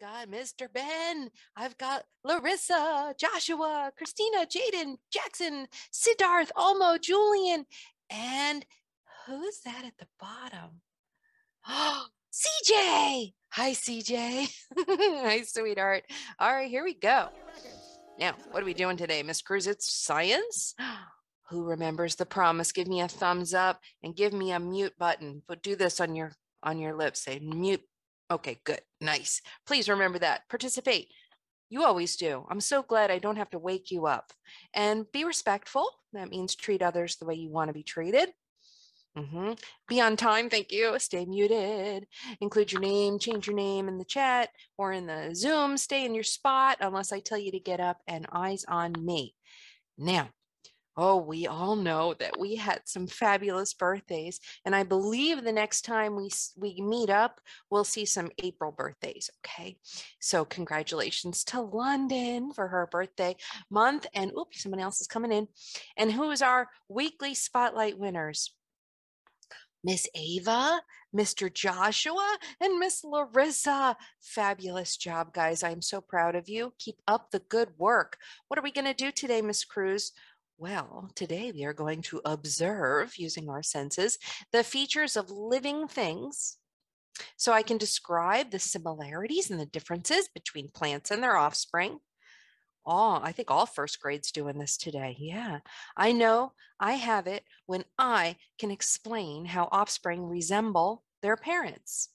I've got Mr. Ben. I've got Larissa, Joshua, Christina, Jaden, Jackson, Siddharth, Almo, Julian, and who's that at the bottom? Oh, CJ. Hi, CJ. Hi, sweetheart. All right, here we go. Now, what are we doing today, Miss Cruz? It's science. Who remembers the promise? Give me a thumbs up and give me a mute button. But do this on your on your lips. Say mute. Okay, good. Nice. Please remember that. Participate. You always do. I'm so glad I don't have to wake you up. And be respectful. That means treat others the way you want to be treated. Mm-hmm. Be on time. Thank you. Stay muted. Include your name, change your name in the chat or in the Zoom. Stay in your spot unless I tell you to get up and eyes on me. Now, oh, we all know that we had some fabulous birthdays. And I believe the next time we, we meet up, we'll see some April birthdays. Okay. So, congratulations to London for her birthday month. And oops, someone else is coming in. And who is our weekly spotlight winners? Miss Ava, Mr. Joshua, and Miss Larissa. Fabulous job, guys. I'm so proud of you. Keep up the good work. What are we going to do today, Miss Cruz? Well, today we are going to observe using our senses the features of living things. So I can describe the similarities and the differences between plants and their offspring. All i think all first grades doing this today yeah. I know i have it when i can explain how offspring resemble their parents.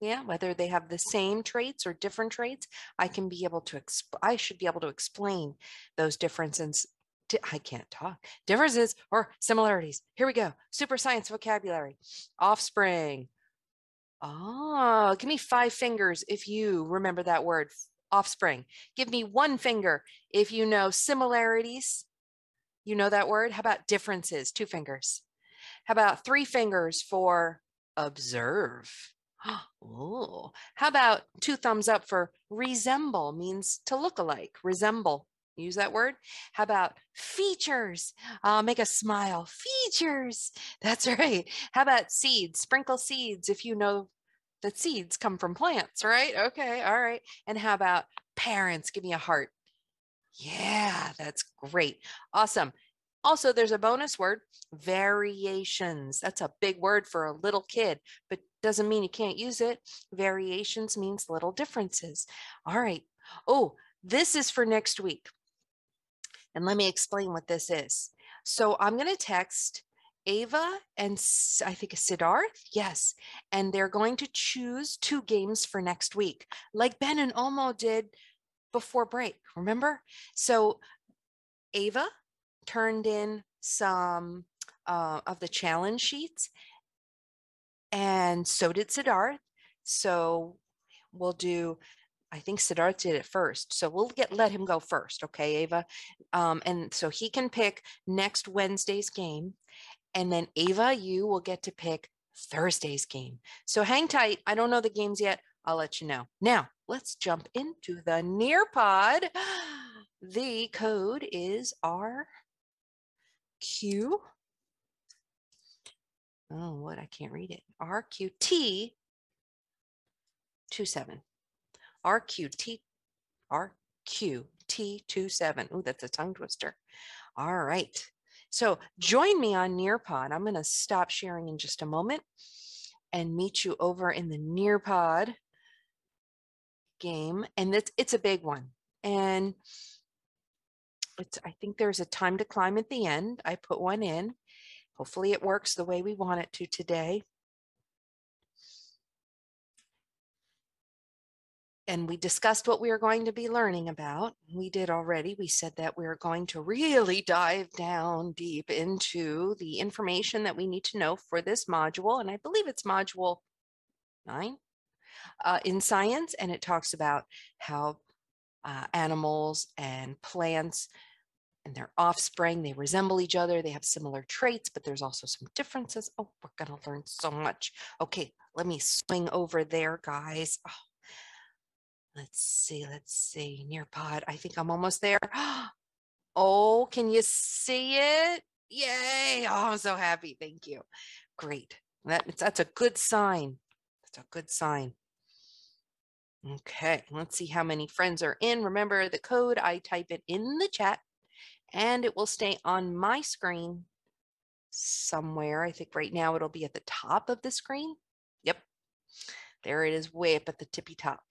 Yeah whether they have the same traits or different traits i can be able to i should be able to explain those differences I can't talk. Differences or similarities. Here we go. Super science vocabulary. Offspring. Oh, give me five fingers if you remember that word offspring. Give me one finger if you know similarities. You know that word? How about differences? Two fingers. How about three fingers for observe? Oh, how about two thumbs up for resemble means to look alike, resemble. Use that word. How about features? Uh, make a smile. Features. That's right. How about seeds? Sprinkle seeds if you know that seeds come from plants, right? Okay, all right. And how about parents? Give me a heart. Yeah, that's great. Awesome. Also, there's a bonus word, variations. That's a big word for a little kid, but doesn't mean you can't use it. Variations means little differences. All right. Oh, this is for next week. And let me explain what this is. So I'm going to text Ava and I think Siddharth. Yes. And they're going to choose two games for next week, like Ben and Omo did before break. Remember? So Ava turned in some uh, of the challenge sheets, and so did Siddharth. So we'll do. I think Siddharth did it first, so we'll get let him go first, okay, Ava? Um, and so he can pick next Wednesday's game, and then Ava, you will get to pick Thursday's game. So hang tight. I don't know the games yet. I'll let you know. Now, let's jump into the Nearpod. The code is RQ. Oh, what? I can't read it. RQT 27. RQT RQT27. Oh, that's a tongue twister. All right. So join me on Nearpod. I'm going to stop sharing in just a moment and meet you over in the Nearpod game. And it's, it's a big one. And it's, I think there's a time to climb at the end. I put one in. Hopefully it works the way we want it to today. And we discussed what we are going to be learning about. We did already. We said that we are going to really dive down deep into the information that we need to know for this module. And I believe it's module nine uh, in science. And it talks about how uh, animals and plants and their offspring, they resemble each other. They have similar traits, but there's also some differences. Oh, we're going to learn so much. Okay, let me swing over there, guys. Oh Let's see, let's see. Nearpod. I think I'm almost there. Oh, can you see it? Yay. Oh, I'm so happy. Thank you. Great. That, that's a good sign. That's a good sign. Okay, let's see how many friends are in. Remember the code, I type it in the chat and it will stay on my screen somewhere. I think right now it'll be at the top of the screen. Yep, there it is way up at the tippy top.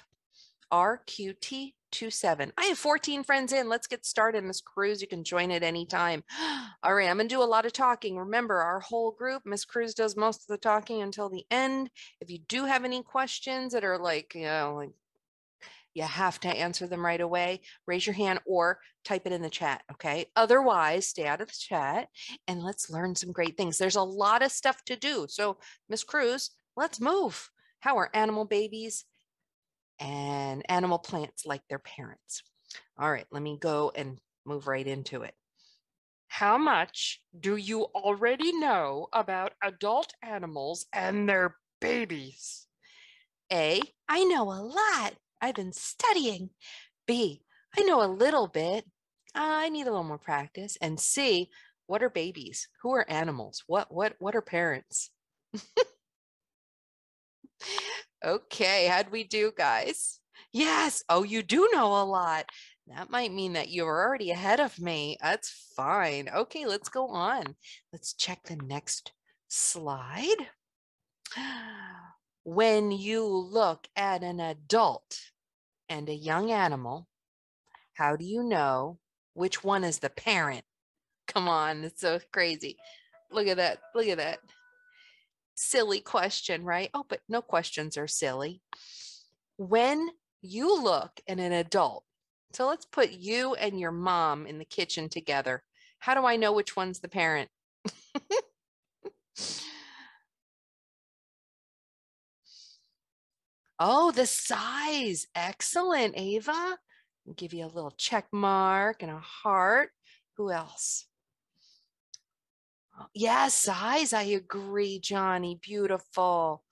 RQT27. I have 14 friends in. Let's get started, Miss Cruz. You can join at any time. All right, I'm going to do a lot of talking. Remember, our whole group, Miss Cruz does most of the talking until the end. If you do have any questions that are like, you know, like you have to answer them right away. Raise your hand or type it in the chat. Okay. Otherwise, stay out of the chat and let's learn some great things. There's a lot of stuff to do. So, Miss Cruz, let's move. How are animal babies and animal plants like their parents? All right. Let me go and move right into it. How much do you already know about adult animals and their babies? A, I know a lot. I've been studying. B, I know a little bit. I need a little more practice. And C, what are babies? Who are animals? What what what are parents? okay, how'd we do, guys? Yes. Oh, you do know a lot. That might mean that you're already ahead of me. That's fine. Okay, let's go on. Let's check the next slide. When you look at an adult and a young animal, how do you know which one is the parent? Come on, it's so crazy. Look at that. Look at that. Silly question, right? Oh, but no questions are silly. When you look at an adult, so let's put you and your mom in the kitchen together. How do I know which one's the parent? Oh, the size. Excellent, Ava. I'll give you a little check mark and a heart. Who else? Yeah, size. I agree, Johnny. Beautiful.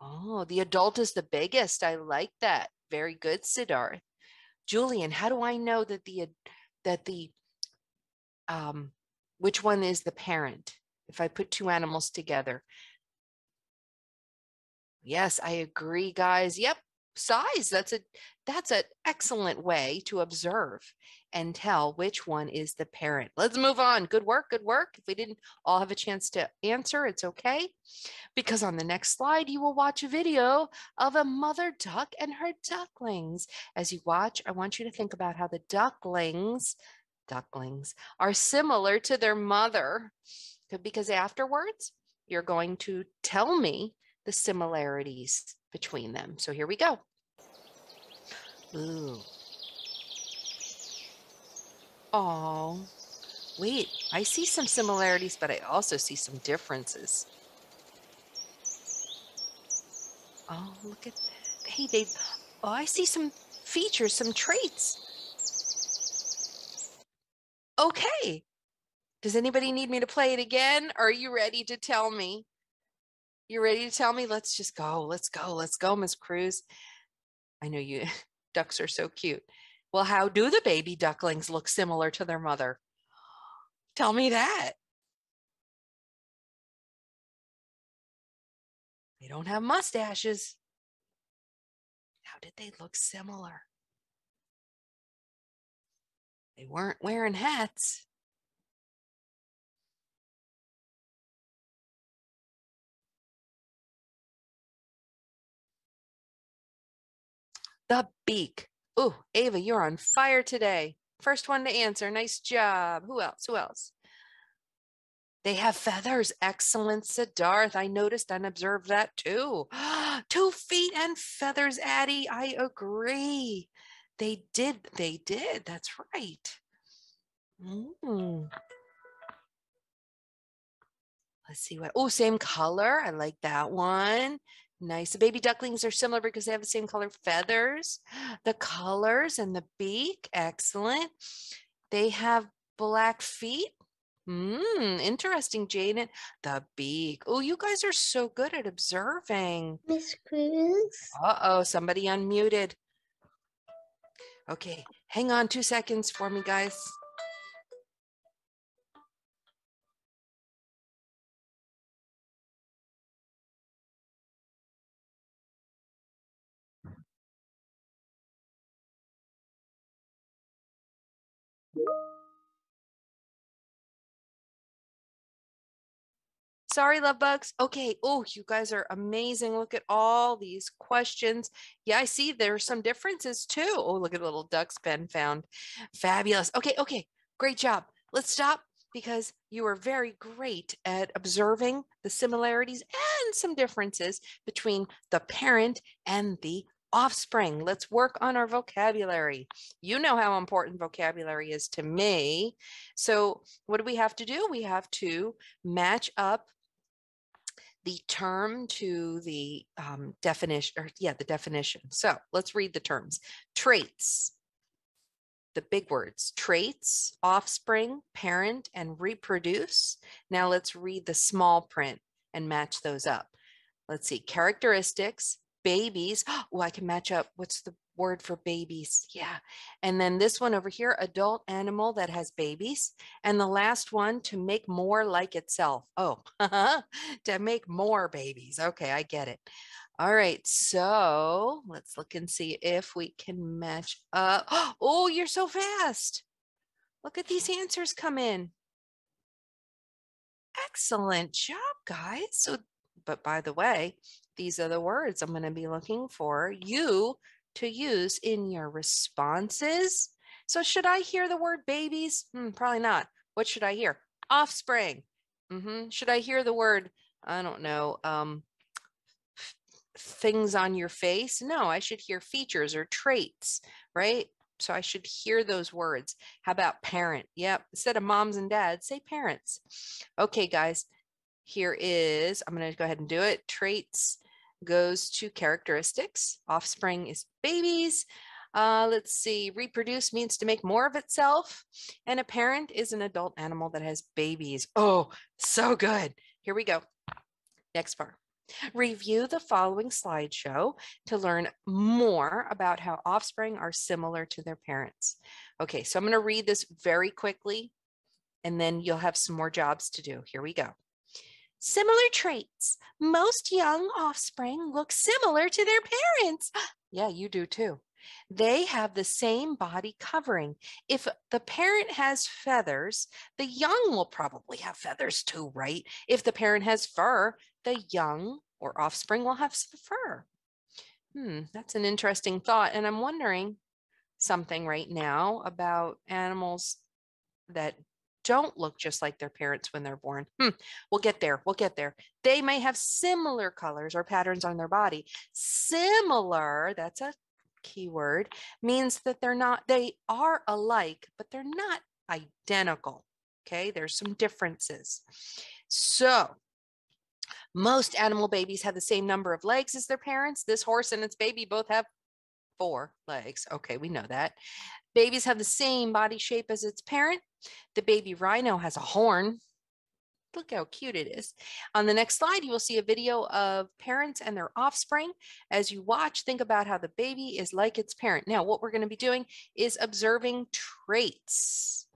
Oh, the adult is the biggest. I like that. Very good, Siddharth. Julian, how do I know that the that the um which one is the parent? If I put two animals together, Yes, I agree, guys. Yep, size. That's a that's an excellent way to observe and tell which one is the parent. Let's move on. Good work, good work. If we didn't all have a chance to answer, it's okay. Because on the next slide, you will watch a video of a mother duck and her ducklings. As you watch, I want you to think about how the ducklings, ducklings are similar to their mother. Because afterwards, you're going to tell me the similarities between them. So here we go. Ooh. Oh, wait, I see some similarities, but I also see some differences. Oh, look at that. Hey, they, oh, I see some features, some traits. Okay. Does anybody need me to play it again? Are you ready to tell me? You ready to tell me? Let's just go. Let's go. Let's go, Miss Cruz. I know you ducks are so cute. Well, how do the baby ducklings look similar to their mother? Tell me that. They don't have mustaches. How did they look similar? They weren't wearing hats. The beak. Oh, Ava, you're on fire today. First one to answer. Nice job. Who else? Who else? They have feathers. Excellent, Siddharth. I noticed and observed that too. Two feet and feathers, Addie. I agree. They did. They did. That's right. Mm. Let's see what. Oh, same color. I like that one. Nice. The baby ducklings are similar because they have the same color feathers, the colors and the beak. Excellent. They have black feet. Hmm, interesting, Jaden. The beak. Oh, you guys are so good at observing. Miss Cruz. Uh-oh, somebody unmuted. Okay, hang on two seconds for me, guys. Sorry, love bugs. Okay. Oh, you guys are amazing. Look at all these questions. Yeah, I see there are some differences too. Oh, look at the little ducks Ben found. Fabulous. Okay. Okay. Great job. Let's stop because you are very great at observing the similarities and some differences between the parent and the offspring. Let's work on our vocabulary. You know how important vocabulary is to me. So, what do we have to do? We have to match up the term to the um, definition, or yeah, the definition. So, let's read the terms traits. The big words traits, offspring, parent, and reproduce. Now let's read the small print and match those up. Let's see characteristics, babies. Oh, I can match up. What's the word for babies? Yeah. And then this one over here, adult animal that has babies. And the last one, to make more like itself. Oh, to make more babies. Okay, I get it. All right, so let's look and see if we can match up. Oh, you're so fast. Look at these answers come in. Excellent job, guys. So, but by the way, these are the words I'm going to be looking for you to use in your responses. So, should I hear the word babies? Hmm, probably not. What should I hear? Offspring. Mm-hmm. Should I hear the word, I don't know, um, things on your face? No, I should hear features or traits, right? So I should hear those words. How about parent? Yep. Instead of moms and dads, say parents. Okay, guys, here is, I'm going to go ahead and do it. Traits goes to characteristics. Offspring is babies. Uh, let's see, reproduce means to make more of itself. And a parent is an adult animal that has babies. Oh, so good. Here we go. Next part. Review the following slideshow to learn more about how offspring are similar to their parents. Okay, so I'm going to read this very quickly and then you'll have some more jobs to do. Here we go. Similar traits. Most young offspring look similar to their parents. yeah, you do too. They have the same body covering. If the parent has feathers, the young will probably have feathers too, right? If the parent has fur, the young or offspring will have fur. Hmm, that's an interesting thought. And I'm wondering something right now about animals that don't look just like their parents when they're born. Hmm, we'll get there. We'll get there. They may have similar colors or patterns on their body. Similar, that's a keyword, means that they're not, they are alike, but they're not identical. Okay, there's some differences. So, most animal babies have the same number of legs as their parents. This horse and its baby both have four legs. Okay, we know that. Babies have the same body shape as its parent. The baby rhino has a horn. Look how cute it is. On the next slide, you will see a video of parents and their offspring. As you watch, think about how the baby is like its parent. Now, what we're going to be doing is observing traits.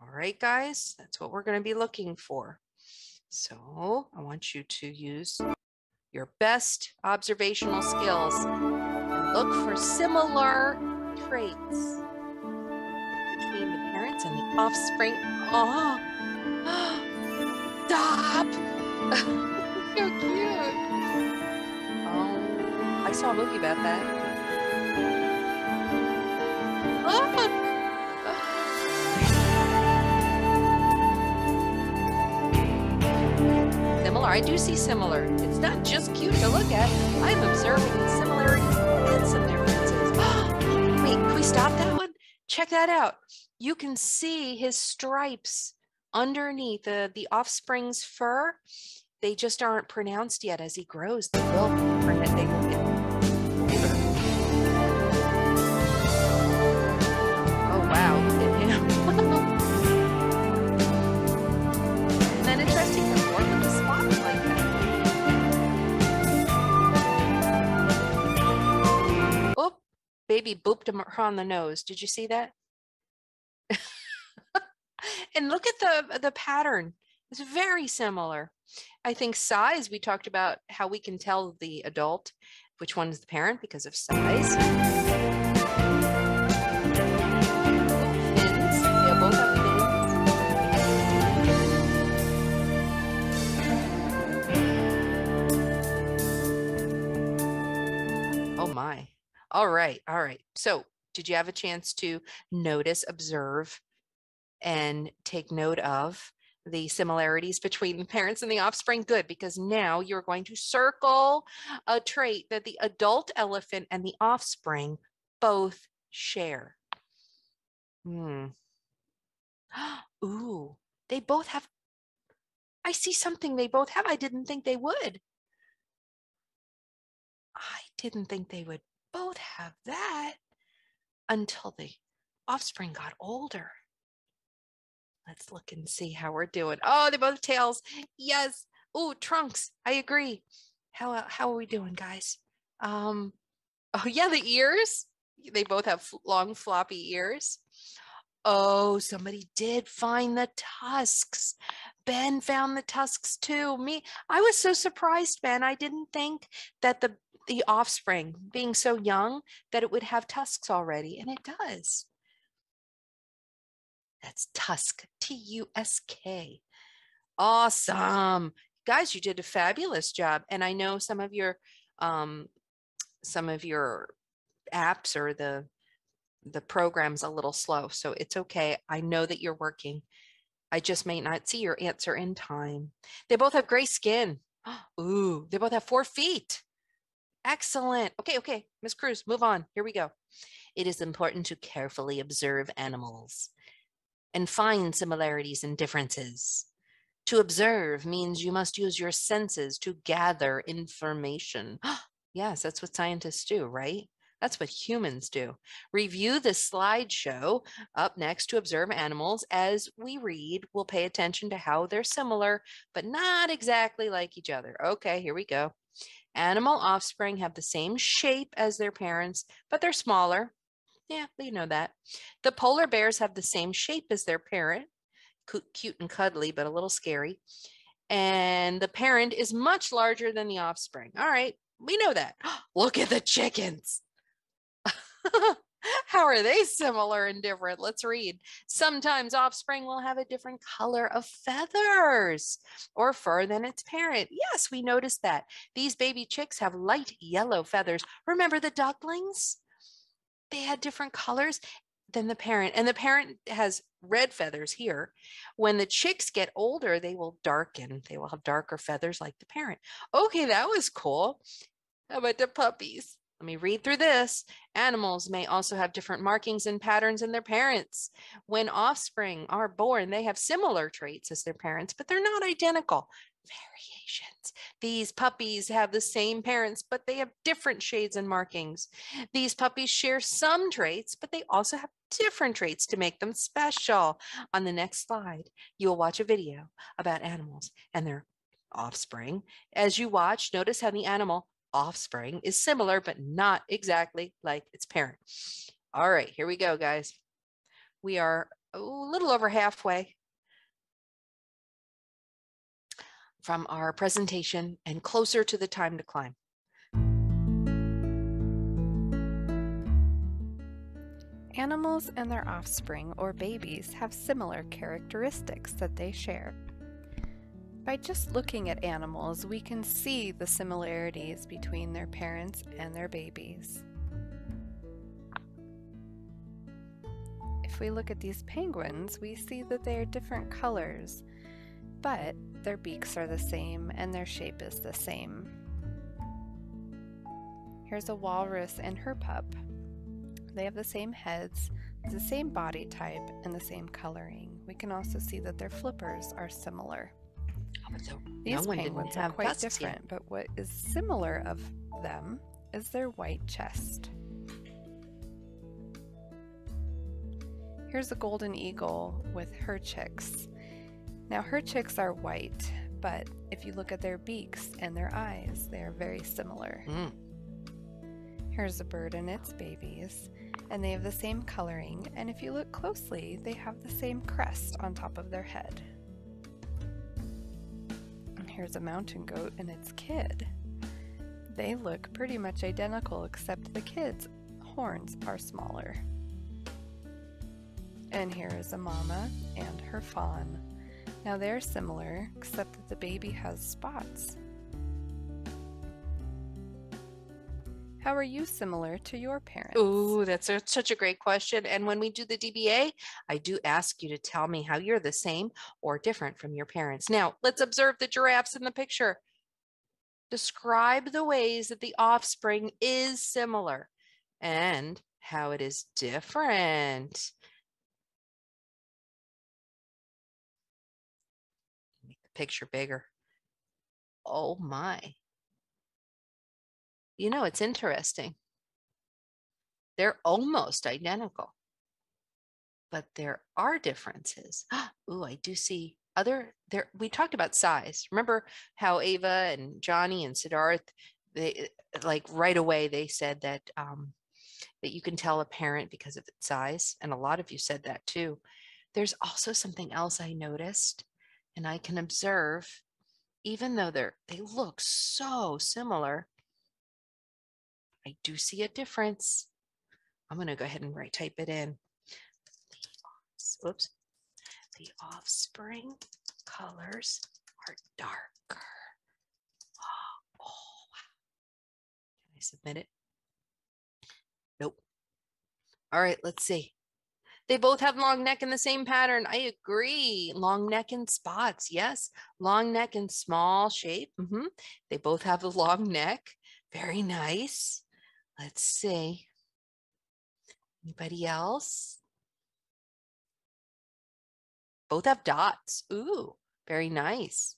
All right, guys, that's what we're going to be looking for. So I want you to use your best observational skills look for similar traits between the parents and the offspring. Oh, stop! so cute. Oh, I saw a movie about that. Oh, similar. I do see similar. It's not just cute to look at. I'm observing similarities and some differences. Wait, can we stop that one? Check that out. You can see his stripes underneath the, the offspring's fur. They just aren't pronounced yet. As he grows, they will. They will get Oh wow, baby booped him her on the nose. Did you see that? and look at the the pattern. It's very similar. I think size, we talked about how we can tell the adult which one is the parent because of size. All right. All right. So, did you have a chance to notice, observe, and take note of the similarities between the parents and the offspring? Good, because now you're going to circle a trait that the adult elephant and the offspring both share. Hmm. Ooh, they both have. I see something they both have. I didn't think they would. I didn't think they would both have that until the offspring got older. Let's look and see how we're doing. Oh, they both tails. Yes. Oh, trunks. I agree. How how are we doing, guys? Um. Oh yeah, the ears. They both have long floppy ears. Oh, somebody did find the tusks. Ben found the tusks too. Me, I was so surprised, Ben. I didn't think that the the offspring, being so young, that it would have tusks already, and it does. That's tusk, T U S K. Awesome. Guys, you did a fabulous job. And I know some of your um some of your apps or the the program's a little slow, so it's okay. I know that you're working. I just may not see your answer in time. They both have gray skin. Ooh, they both have four feet. Excellent. Okay, okay, Miss Cruz, move on. Here we go. It is important to carefully observe animals and find similarities and differences. To observe means you must use your senses to gather information. yes, that's what scientists do, right? That's what humans do. Review the slideshow up next to observe animals. As we read, we'll pay attention to how they're similar, but not exactly like each other. Okay, here we go. Animal offspring have the same shape as their parents, but they're smaller. Yeah, you know that. The polar bears have the same shape as their parent, cute and cuddly, but a little scary. And the parent is much larger than the offspring. All right, we know that. Look at the chickens. How are they similar and different? Let's read. Sometimes offspring will have a different color of feathers or fur than its parent. Yes, we noticed that. These baby chicks have light yellow feathers. Remember the ducklings? They had different colors than the parent, and the parent has red feathers here. When the chicks get older, they will darken. They will have darker feathers like the parent. Okay, that was cool. How about the puppies? Let me read through this. Animals may also have different markings and patterns in their parents. When offspring are born, they have similar traits as their parents, but they're not identical. Variations. These puppies have the same parents, but they have different shades and markings. These puppies share some traits, but they also have different traits to make them special. On the next slide, you will watch a video about animals and their offspring. As you watch, notice how the animal offspring is similar, but not exactly like its parent. All right, here we go, guys. We are a little over halfway from our presentation and closer to the time to climb. Animals and their offspring or babies have similar characteristics that they share. By just looking at animals, we can see the similarities between their parents and their babies. If we look at these penguins, we see that they are different colors, but their beaks are the same and their shape is the same. Here's a walrus and her pup. They have the same heads, the same body type, and the same coloring. We can also see that their flippers are similar. So These no penguins are quite different, but what is similar of them is their white chest. Here's a golden eagle with her chicks. Now her chicks are white, but if you look at their beaks and their eyes, they are very similar. Mm. Here's a bird and its babies, and they have the same coloring, and if you look closely, they have the same crest on top of their head. Here's a mountain goat and its kid. They look pretty much identical except the kid's horns are smaller. And here is a mama and her fawn. Now they're similar except that the baby has spots. How are you similar to your parents? Oh, that's a, such a great question. And when we do the DBA, I do ask you to tell me how you're the same or different from your parents. Now, let's observe the giraffes in the picture. Describe the ways that the offspring is similar and how it is different. Make the picture bigger. Oh my. You know, it's interesting. They're almost identical, but there are differences. Ooh, I do see other there. We talked about size. Remember how Ava and Johnny and Siddharth, they like right away they said that um, that you can tell a parent because of its size, and a lot of you said that too. There's also something else I noticed, and I can observe, even though they're they look so similar, I do see a difference. I'm going to go ahead and write type it in. The, oops. The offspring colors are darker. Oh, wow. Can I submit it? Nope. All right, let's see. They both have long neck in the same pattern. I agree. Long neck and spots. Yes. Long neck and small shape. Mm -hmm. They both have a long neck. Very nice. Let's see. Anybody else? Both have dots. Ooh, very nice.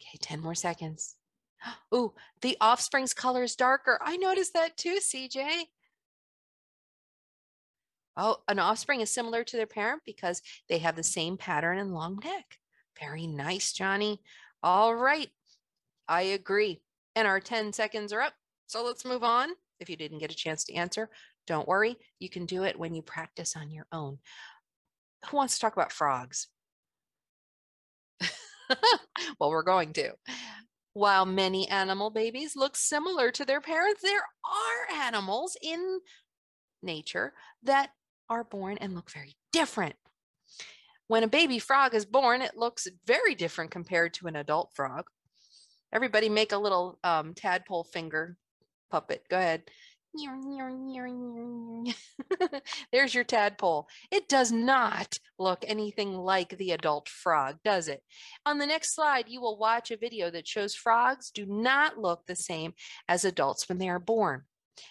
Okay, 10 more seconds. Ooh, the offspring's color is darker. I noticed that too, CJ. Oh, an offspring is similar to their parent because they have the same pattern and long neck. Very nice, Johnny. All right, I agree. And our 10 seconds are up. So let's move on. If you didn't get a chance to answer, don't worry. You can do it when you practice on your own. Who wants to talk about frogs? well, we're going to. While many animal babies look similar to their parents, there are animals in nature that are born and look very different. When a baby frog is born, it looks very different compared to an adult frog. Everybody make a little um, tadpole finger puppet. Go ahead. There's your tadpole. It does not look anything like the adult frog, does it? On the next slide, you will watch a video that shows frogs do not look the same as adults when they are born.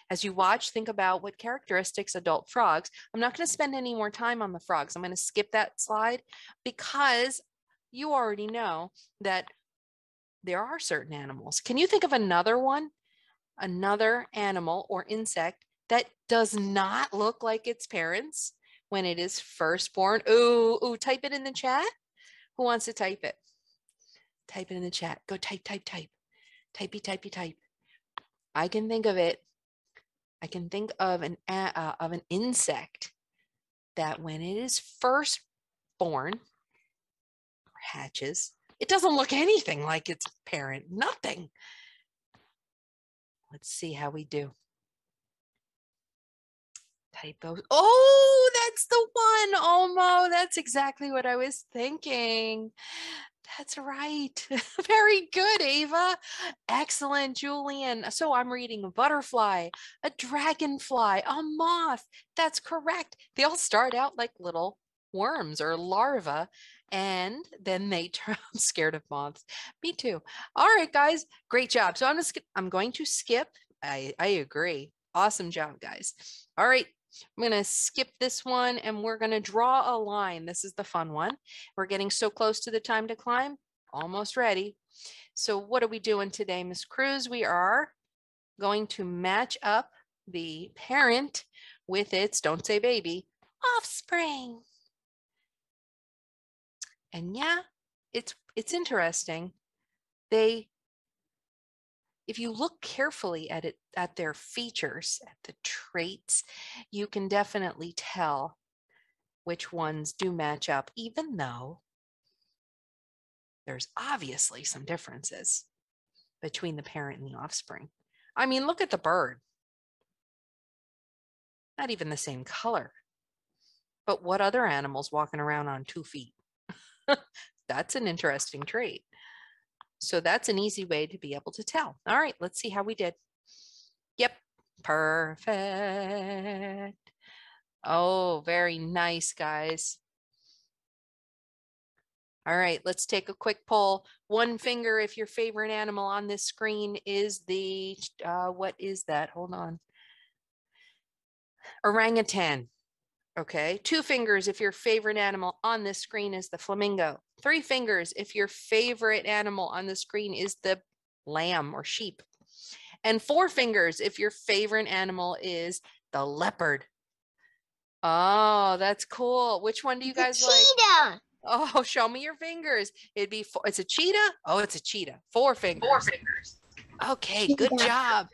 As you watch, think about what characteristics adult frogs. I'm not going to spend any more time on the frogs. I'm going to skip that slide because you already know that there are certain animals. Can you think of another one? Another animal or insect that does not look like its parents when it is first born? Ooh, ooh, type it in the chat. Who wants to type it? Type it in the chat. Go type, type, type. Typey, typey, type. I can think of it. I can think of an uh, of an insect that when it is first born hatches, it doesn't look anything like its parent, nothing. Let's see how we do. Typos. Oh, that's the one. Omo, that's exactly what I was thinking. That's right. Very good, Ava. Excellent, Julian. So I'm reading a butterfly, a dragonfly, a moth. That's correct. They all start out like little worms or larvae and then they turn I'm scared of moths. Me too. All right, guys, great job. So I'm just I'm going to skip. I I agree. Awesome job, guys. All right. I'm going to skip this one and we're going to draw a line. This is the fun one. We're getting so close to the time to climb. Almost ready. So what are we doing today, Miss Cruz? We are going to match up the parent with its, don't say baby, offspring. And yeah, it's it's interesting. They if you look carefully at it at their features, at the traits, you can definitely tell which ones do match up even though there's obviously some differences between the parent and the offspring. I mean, look at the bird. Not even the same color. But what other animals walking around on two feet? That's an interesting trait. So that's an easy way to be able to tell. All right, let's see how we did. Yep, perfect. Oh, very nice, guys. All right, let's take a quick poll. One finger if your favorite animal on this screen is the, uh, what is that? Hold on. Orangutan. Okay, two fingers if your favorite animal on this screen is the flamingo. Three fingers if your favorite animal on the screen is the lamb or sheep. And four fingers if your favorite animal is the leopard. Oh, that's cool. Which one do you guys like? cheetah. Oh, show me your fingers. It'd be four. It's a cheetah. Oh, it's a cheetah. Four fingers. Four fingers. Okay, good job.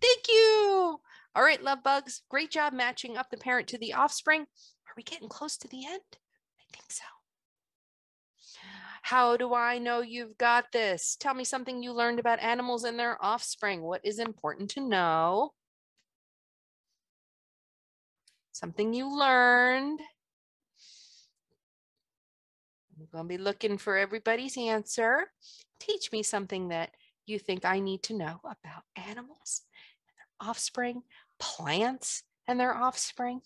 Thank you. All right, love bugs. Great job matching up the parent to the offspring. Are we getting close to the end? I think so. How do I know you've got this? Tell me something you learned about animals and their offspring. What is important to know? Something you learned. I'm going to be looking for everybody's answer. Teach me something that you think I need to know about animals and their offspring, plants and their offspring.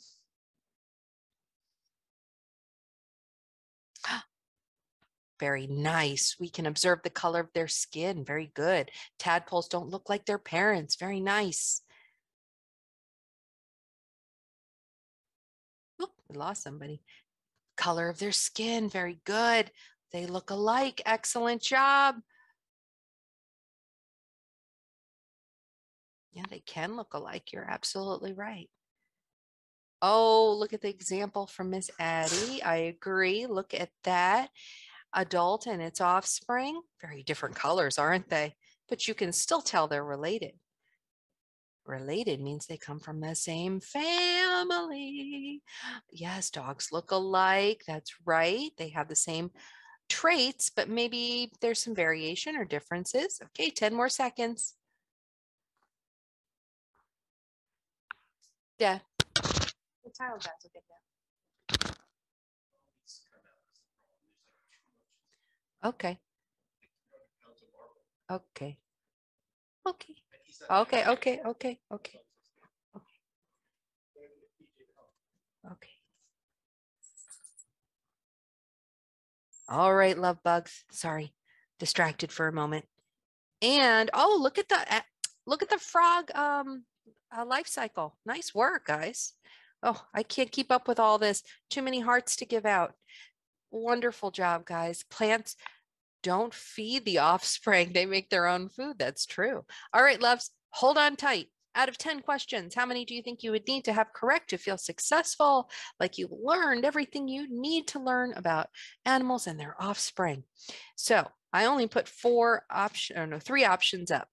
Very nice. We can observe the color of their skin. Very good. Tadpoles don't look like their parents. Very nice. Oop, we lost somebody. Color of their skin. Very good. They look alike. Excellent job. Yeah, they can look alike. You're absolutely right. Oh, look at the example from Miss Addie. I agree. Look at that. Adult and its offspring. Very different colors, aren't they? But you can still tell they're related. Related means they come from the same family. Yes, dogs look alike. That's right. They have the same traits, but maybe there's some variation or differences. Okay, 10 more seconds. Yeah. The title guys will get that. Okay. Okay. Okay. Okay. Okay. Okay. Okay. Okay. All right, love bugs. Sorry, distracted for a moment. And oh, look at the look at the frog um uh, life cycle. Nice work, guys. Oh, I can't keep up with all this. Too many hearts to give out. Wonderful job, guys. Plants don't feed the offspring, they make their own food. That's true. All right, loves, hold on tight. Out of 10 questions, how many do you think you would need to have correct to feel successful? Like you learned everything you need to learn about animals and their offspring. So I only put four options, no, three options up.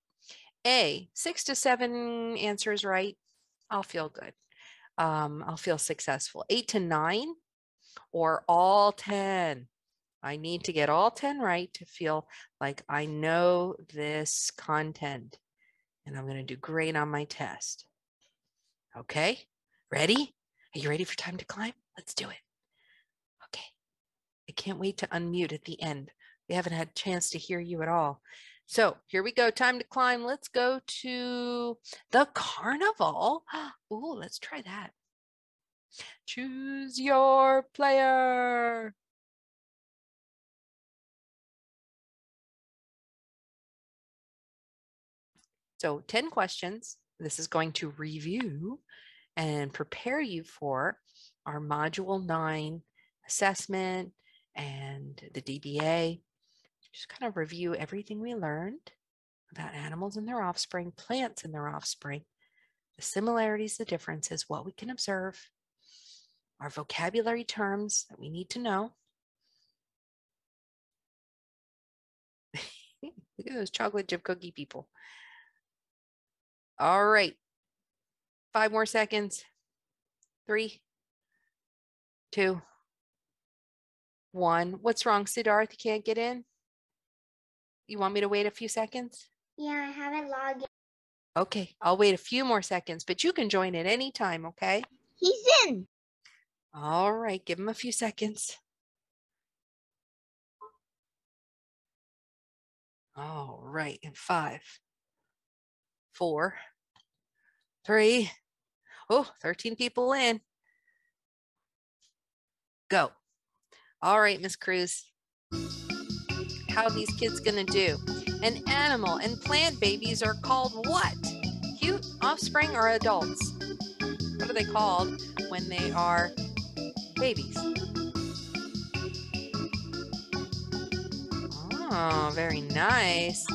A, six to seven answers right. I'll feel good. Um, I'll feel successful. Eight to nine or all 10. I need to get all 10 right to feel like I know this content and I'm going to do great on my test. Okay, ready? Are you ready for time to climb? Let's do it. Okay, I can't wait to unmute at the end. We haven't had a chance to hear you at all. So here we go. Time to climb. Let's go to the carnival. Ooh, let's try that. Choose your player. So 10 questions. This is going to review and prepare you for our Module 9 assessment and the DBA. Just kind of review everything we learned about animals and their offspring, plants and their offspring, the similarities, the differences, what we can observe, our vocabulary terms that we need to know. Look at those chocolate chip cookie people. All right. Five more seconds. Three, two, one. What's wrong, Siddharth? You can't get in? You want me to wait a few seconds? Yeah, I haven't logged in. Okay, I'll wait a few more seconds, but you can join at any time, okay? He's in. All right, give him a few seconds. All right. In five, four, three, oh, 13 people in. Go. All right, Miss Cruz. How these kids gonna do? And animal and plant babies are called what? Cute offspring or adults? What are they called when they are babies? Oh, very nice.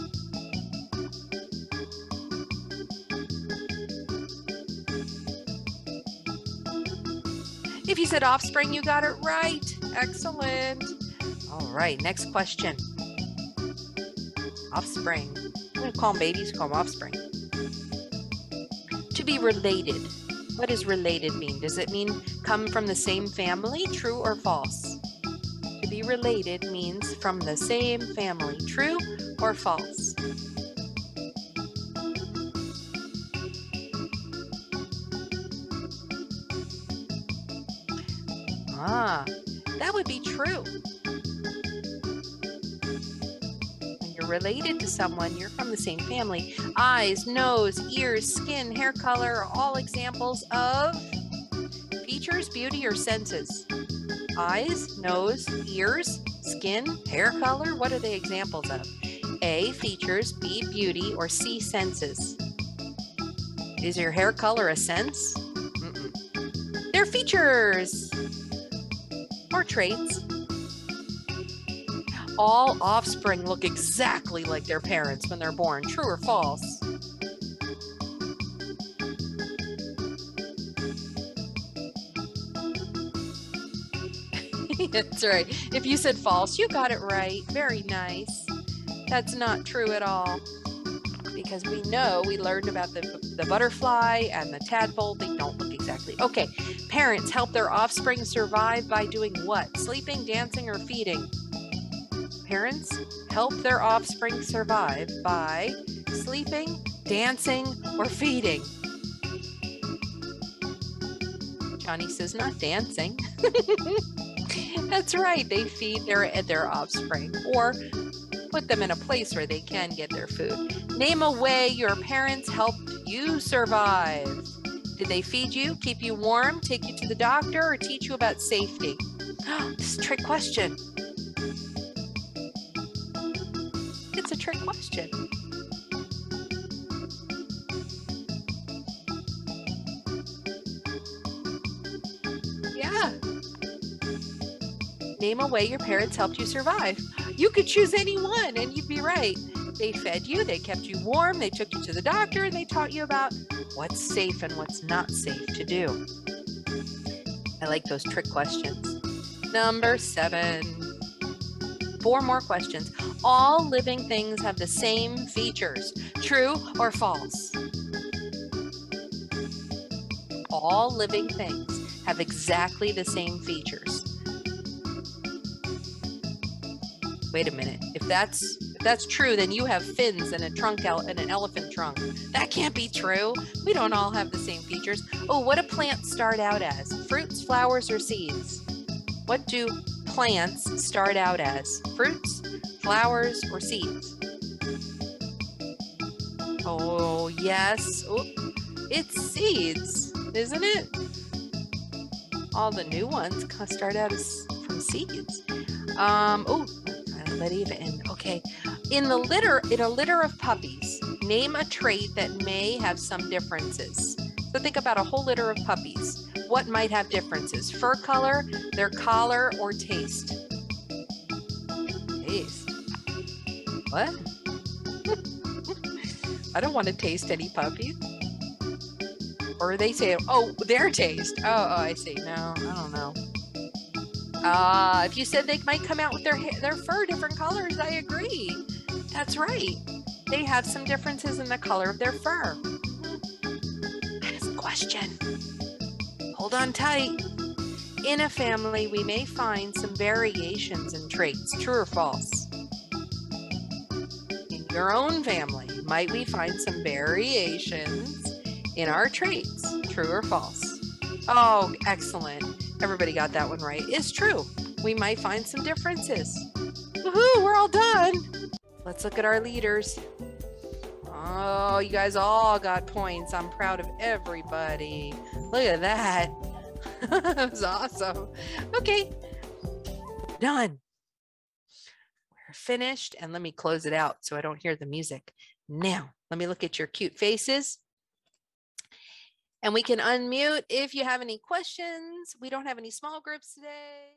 If you said offspring, you got it right. Excellent. All right, next question. Offspring. I'm to call them babies, call them offspring. To be related. What does related mean? Does it mean come from the same family? True or false? To be related means from the same family. True or false? Ah, that would be true. Related to someone, you're from the same family. Eyes, nose, ears, skin, hair color are all examples of features, beauty, or senses. Eyes, nose, ears, skin, hair color, what are they examples of? A, features, B, beauty, or C, senses. Is your hair color a sense? Mm-mm. They're features or traits. All offspring look exactly like their parents when they're born. True or false? That's right. If you said false, you got it right. Very nice. That's not true at all. Because we know we learned about the, the butterfly and the tadpole. They don't look exactly. Okay. Parents help their offspring survive by doing what? Sleeping, dancing, or feeding? Parents help their offspring survive by sleeping, dancing, or feeding. Johnny says not dancing. That's right. They feed their their offspring or put them in a place where they can get their food. Name a way your parents helped you survive. Did they feed you, keep you warm, take you to the doctor, or teach you about safety? this trick question. It's a trick question. Yeah. Name a way your parents helped you survive. You could choose any one and you'd be right. They fed you, they kept you warm, they took you to the doctor, and they taught you about what's safe and what's not safe to do. I like those trick questions. Number seven. Four more questions. All living things have the same features. True or false? All living things have exactly the same features. Wait a minute. If that's if that's true, then you have fins and a trunk and an elephant trunk. That can't be true. We don't all have the same features. Oh, what do plants start out as? Fruits, flowers, or seeds? What do plants start out as? Fruits, flowers, or seeds? Oh, yes. Oh, it's seeds, isn't it? All the new ones start out as from seeds. Um, oh, let Eva in. Okay. In the litter, in a litter of puppies, name a trait that may have some differences. So think about a whole litter of puppies. What might have differences? Fur color, their collar, or taste? Taste. What? I don't want to taste any puppies. Or they say, oh, their taste. Oh, oh, I see. No, I don't know. Uh, if you said they might come out with their their fur different colors, I agree. That's right. They have some differences in the color of their fur. That is a question. Hold on tight. In a family, we may find some variations in traits. True or false? In your own family, might we find some variations in our traits? True or false? Oh, excellent. Everybody got that one right. It's true. We might find some differences. Woohoo, we're all done. let's look at our leaders. Oh, you guys all got points. I'm proud of everybody. Look at that. that was awesome. Okay, done. We're finished. And let me close it out so I don't hear the music. Now, let me look at your cute faces. And we can unmute if you have any questions. We don't have any small groups today.